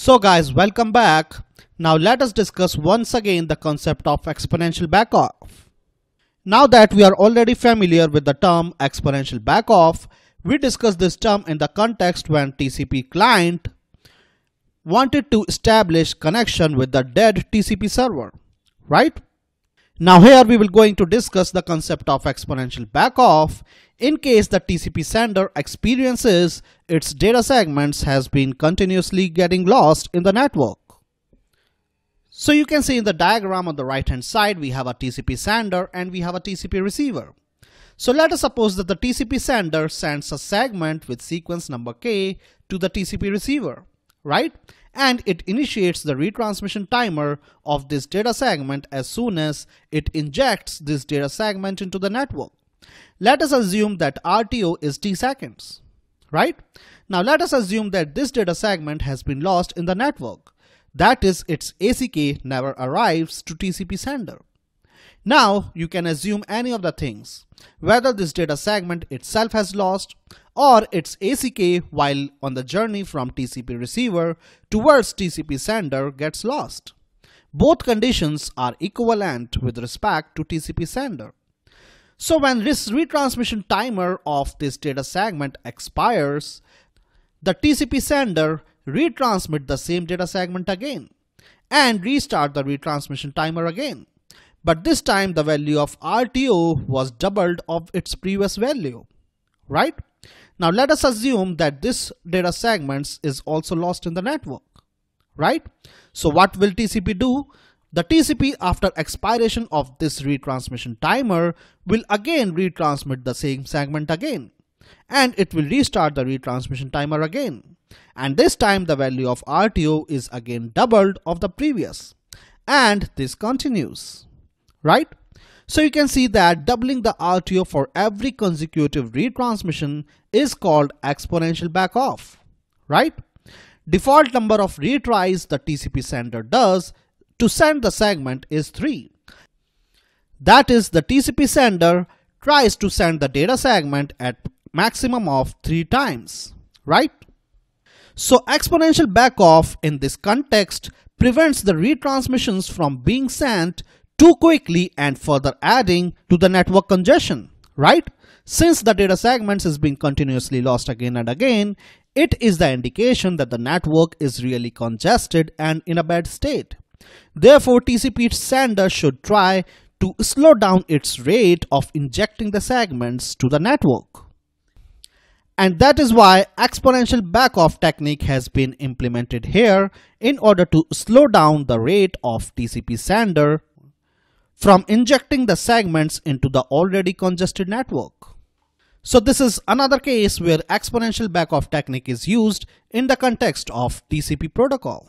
So guys, welcome back. Now let us discuss once again the concept of exponential backoff. Now that we are already familiar with the term exponential backoff, we discussed this term in the context when TCP client wanted to establish connection with the dead TCP server, right? Now here we will going to discuss the concept of exponential backoff in case the TCP sender experiences its data segments has been continuously getting lost in the network. So you can see in the diagram on the right hand side we have a TCP sender and we have a TCP receiver. So let us suppose that the TCP sender sends a segment with sequence number k to the TCP receiver, right? And it initiates the retransmission timer of this data segment as soon as it injects this data segment into the network. Let us assume that RTO is t seconds, right? Now let us assume that this data segment has been lost in the network. That is, its ACK never arrives to TCP sender. Now you can assume any of the things, whether this data segment itself has lost or its ACK while on the journey from TCP receiver towards TCP sender gets lost. Both conditions are equivalent with respect to TCP sender. So when this retransmission timer of this data segment expires, the TCP sender retransmit the same data segment again and restart the retransmission timer again. But this time the value of RTO was doubled of its previous value, right? Now let us assume that this data segments is also lost in the network, right? So what will TCP do? The TCP after expiration of this retransmission timer will again retransmit the same segment again and it will restart the retransmission timer again. And this time the value of RTO is again doubled of the previous and this continues, right? So you can see that doubling the RTO for every consecutive retransmission is called exponential backoff, right? Default number of retries the TCP sender does to send the segment is 3. That is the TCP sender tries to send the data segment at maximum of 3 times, right? So exponential backoff in this context prevents the retransmissions from being sent too quickly and further adding to the network congestion, right? Since the data segments is being continuously lost again and again, it is the indication that the network is really congested and in a bad state. Therefore, TCP sender should try to slow down its rate of injecting the segments to the network. And that is why exponential backoff technique has been implemented here in order to slow down the rate of TCP sender from injecting the segments into the already congested network. So this is another case where exponential backoff technique is used in the context of TCP protocol.